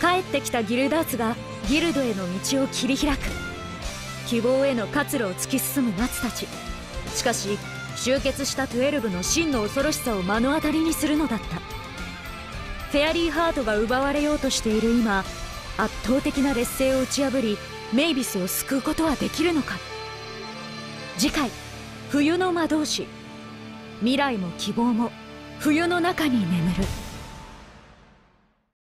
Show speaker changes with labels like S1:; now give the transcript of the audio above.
S1: 帰ってきたギルダーツがギルドへの道を切り開く。希望への活路を突き進む夏たち。しかし集結したトゥエルブの真の恐ろしさを目の当たりにするのだった。フェアリーハートが奪われようとしている今圧倒的な劣勢を打ち破りメイビスを救うことはできるのか。次回冬の魔導士。未来も希望も冬の中に眠る。